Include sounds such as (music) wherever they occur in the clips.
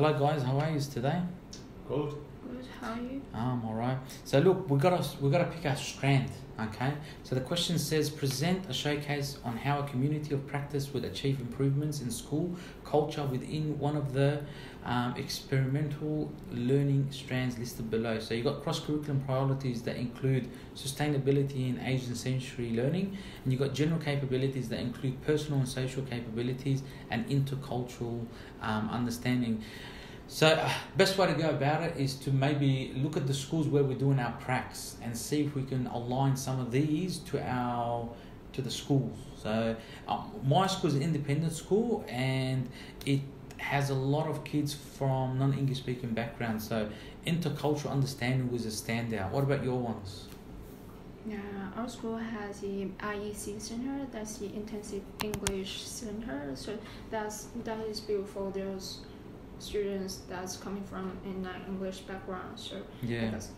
Hello, guys. How are you today? Good. Good. How are you? Um, all right. So look, we got to we got to pick our strand. Okay. So the question says, present a showcase on how a community of practice would achieve improvements in school culture within one of the um, experimental learning strands listed below. So you got cross curriculum priorities that include sustainability in Asian century learning, and you got general capabilities that include personal and social capabilities and intercultural um, understanding. So, best way to go about it is to maybe look at the schools where we're doing our pracs and see if we can align some of these to our to the schools. So, um, my school is an independent school and it has a lot of kids from non English speaking backgrounds. So, intercultural understanding was a standout. What about your ones? Yeah, our school has the IEC center. That's the intensive English center. So that's that is for those students that's coming from a non-English background. So Yeah. that's.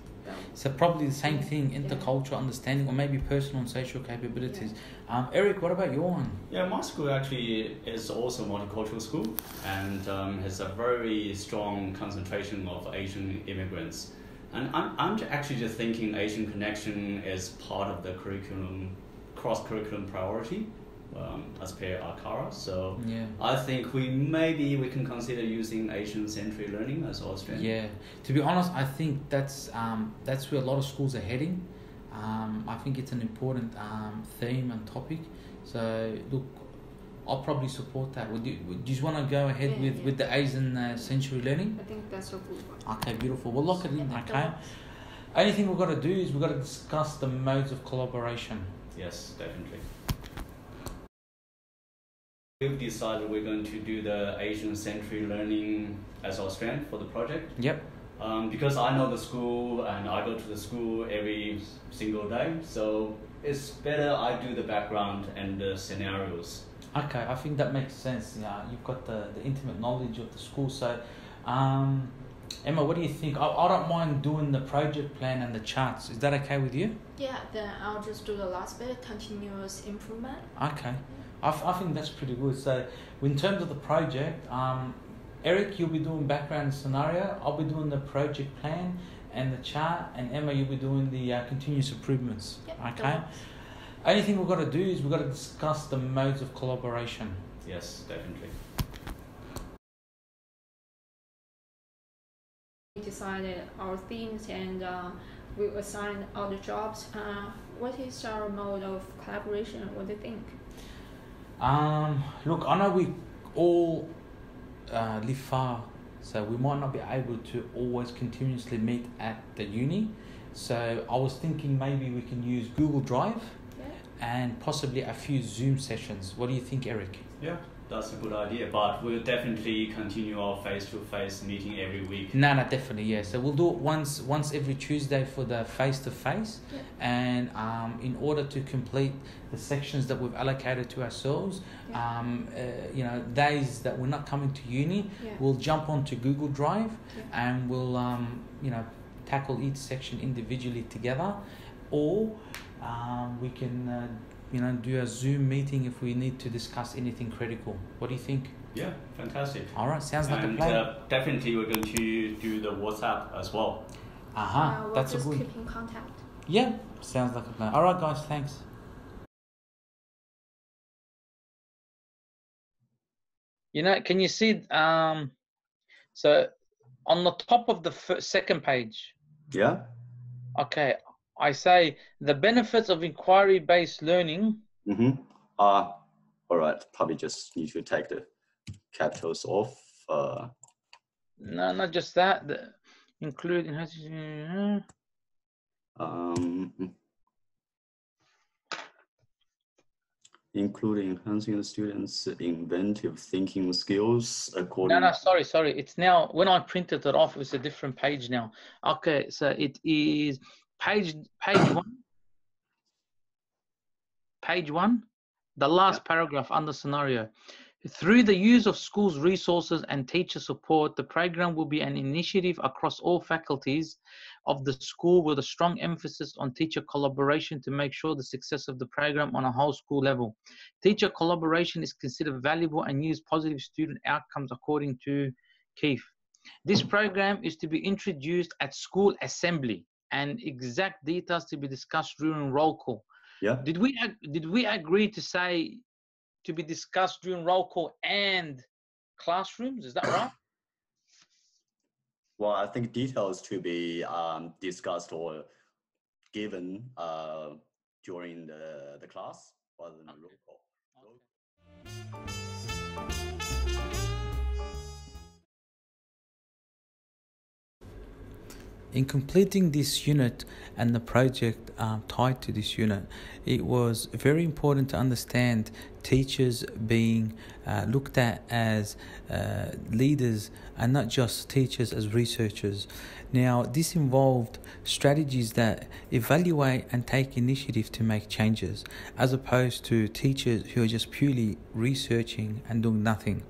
So probably the same Yeah. thing, Yeah. intercultural understanding, or maybe personal and social capabilities. Um, Eric, what about your one? Yeah, my school actually is also a multicultural school and um, has a very strong concentration of Asian immigrants. And I'm, I'm actually just thinking Asian connection is part of the curriculum, cross curriculum priority um, as per ACARA. So Yeah. I think we maybe we can consider using Asian century learning as our strength. Yeah, to be honest, I think that's um, that's where a lot of schools are heading. Um, I think it's an important um, theme and topic. So look, I'll probably support that. Would you? Would you just want to go ahead Yeah, with, yeah. with the Asian uh, century learning? I think that's a good one. Okay, beautiful. We'll lock it in. Yeah, Okay. Only thing we've got to do is we've got to discuss the modes of collaboration. Yes, definitely. We've decided we're going to do the Asian century learning as our strength for the project. Yep. Um, because I know the school and I go to the school every single day, so it's better I do the background and the scenarios. Okay, I think that makes sense. Yeah, you've got the, the intimate knowledge of the school. So, um, Emma, what do you think? I, I don't mind doing the project plan and the charts. Is that okay with you? Yeah, then I'll just do the last bit, continuous improvement. Okay, I, f- I think that's pretty good. So, in terms of the project, um, Eric, you'll be doing background scenario. I'll be doing the project plan and the chart, and Emma, you'll be doing the uh, continuous improvements. Yep, Okay. go. Only thing we've got to do is we've got to discuss the modes of collaboration. Yes, definitely. We decided our themes and uh, we assigned all the jobs. Uh, what is our mode of collaboration? What do you think? Um, look, I know we all uh, live far, so we might not be able to always continuously meet at the uni. So I was thinking maybe we can use Google Drive. And possibly a few Zoom sessions. What do you think, Eric? Yeah, that's a good idea, but we'll definitely continue our face to face meeting every week. No, no, definitely, yeah. So we'll do it once once every Tuesday for the face to face, Yeah. and um, in order to complete the sections that we've allocated to ourselves, Yeah. um, uh, you know, days that we're not coming to uni, Yeah. we'll jump onto Google Drive Yeah. and we'll um, you know tackle each section individually together, or um, we can uh, you know do a Zoom meeting if we need to discuss anything critical. What do you think? Yeah, fantastic. All right, sounds like a plan. uh, definitely we're going to do the WhatsApp as well. Uh huh. Uh, we'll That's a good. keep in contact. Yeah, sounds like a plan. All right, guys, thanks. You know, can you see? Um, so on the top of the fir- second page, Yeah. okay, I say the benefits of inquiry-based learning. Mm-hmm. Uh, all right. Probably just need to take the capitals off. Uh, No, not just that. The, include enhancing- um, including enhancing the students' inventive thinking skills according. No, no, sorry, sorry. It's now when I printed it off, it's a different page now. Okay, so it is page page one. Page one, the last paragraph under scenario. Through the use of schools' resources and teacher support, the program will be an initiative across all faculties of the school with a strong emphasis on teacher collaboration to make sure the success of the program on a whole school level. Teacher collaboration is considered valuable and yields positive student outcomes according to Keith. This hmm. program is to be introduced at school assembly and exact details to be discussed during roll call. Yeah. Did we did we agree to say to be discussed during roll call and classrooms? Is that right? (coughs) Well, I think details to be um, discussed or given uh, during the, the class rather than the roll call. Roll- In completing this unit and the project um, tied to this unit, it was very important to understand teachers being uh, looked at as uh, leaders and not just teachers as researchers. Now, this involved strategies that evaluate and take initiative to make changes, as opposed to teachers who are just purely researching and doing nothing.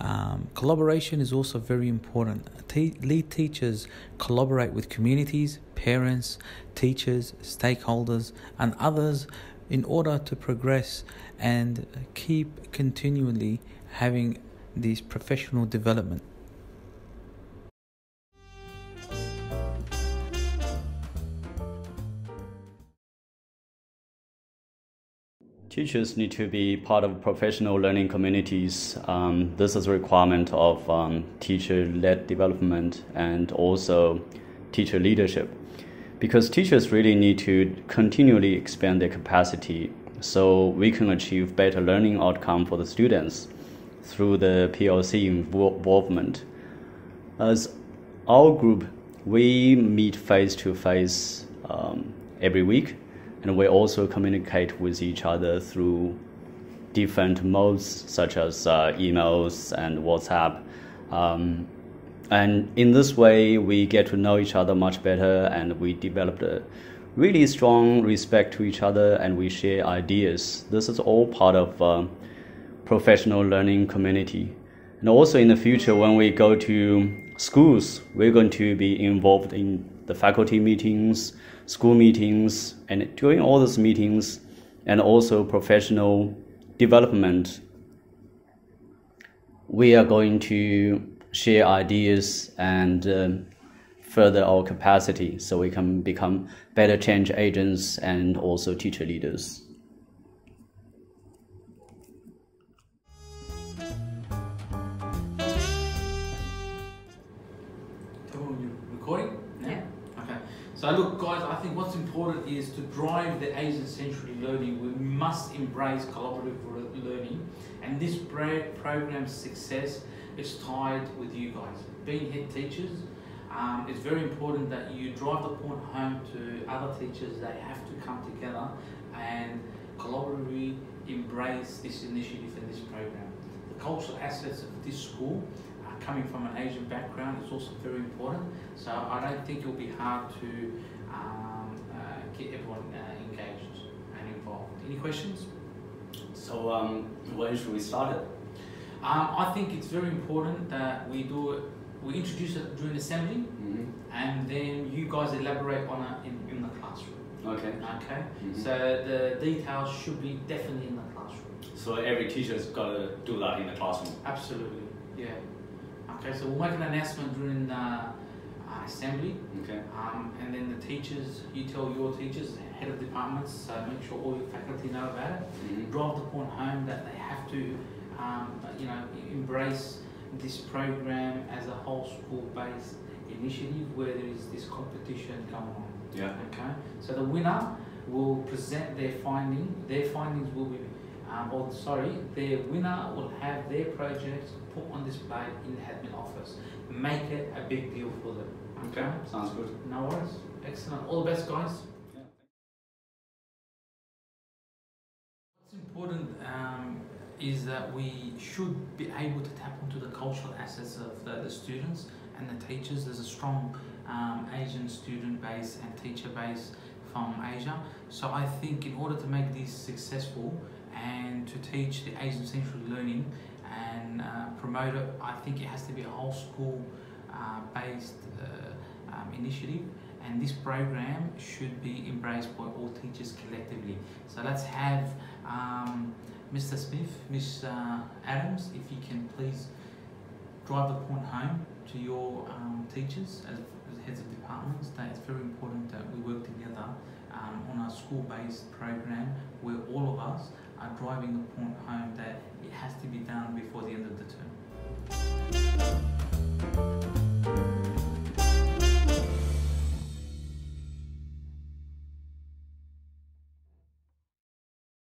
Um, collaboration is also very important. Te- lead teachers collaborate with communities, parents, teachers, stakeholders, and others in order to progress and keep continually having this professional development. Teachers need to be part of professional learning communities. Um, this is a requirement of um, teacher-led development and also teacher leadership, because teachers really need to continually expand their capacity so we can achieve better learning outcome for the students through the PLC involvement. As our group, we meet face to face every week and we also communicate with each other through different modes such as uh, emails and WhatsApp. Um, and in this way, we get to know each other much better and we develop a really strong respect to each other and we share ideas. This is all part of uh, professional learning community. And also in the future, when we go to schools, we're going to be involved in the faculty meetings, school meetings, and during all those meetings, and also professional development, we are going to share ideas and um, further our capacity so we can become better change agents and also teacher leaders. recording? Yeah. So look, guys, I think what's important is to drive the Asian century learning. We must embrace collaborative learning, and this program's success is tied with you guys. Being head teachers, um, it's very important that you drive the point home to other teachers. They have to come together and collaboratively embrace this initiative and this program. The cultural assets of this school coming from an Asian background is also very important. So I don't think it'll be hard to um, uh, get everyone uh, engaged and involved. Any questions? So um, when should we start it? Um, I think it's very important that we do it. We introduce it during assembly, Mm-hmm. and then you guys elaborate on it in, in the classroom. Okay. Okay. Mhm. So the details should be definitely in the classroom. So every teacher's got to do that in the classroom. Absolutely. Yeah. Okay. So we'll make an announcement during the uh, assembly. Okay. Um, and then the teachers, you tell your teachers, head of departments, so make sure all your faculty know about it. Mm-hmm. Drive the point home that they have to, um, you know, embrace this program as a whole school-based initiative where there is this competition going on. Yeah. Okay. So the winner will present their finding. Their findings will be, um, or sorry, their winner will have their project put on display in the admin office. Make it a big deal for them. Okay. Sounds good. No worries. Excellent. All the best, guys. Yeah. What's important um, is that we should be able to tap into the cultural assets of the, the students and the teachers. There's a strong um, Asian student base and teacher base from Asia. So I think in order to make this successful and to teach the Asian century learning and uh, promote it, I think it has to be a whole school uh, based uh, um, initiative and this program should be embraced by all teachers collectively. So let's have um, Mr. Smith, uh, Adams, if you can please drive the point home to your um, teachers as, as heads of departments that it's very important that we work together um, on a school-based program where all of us are driving the point home that it has to be done before the end of the term.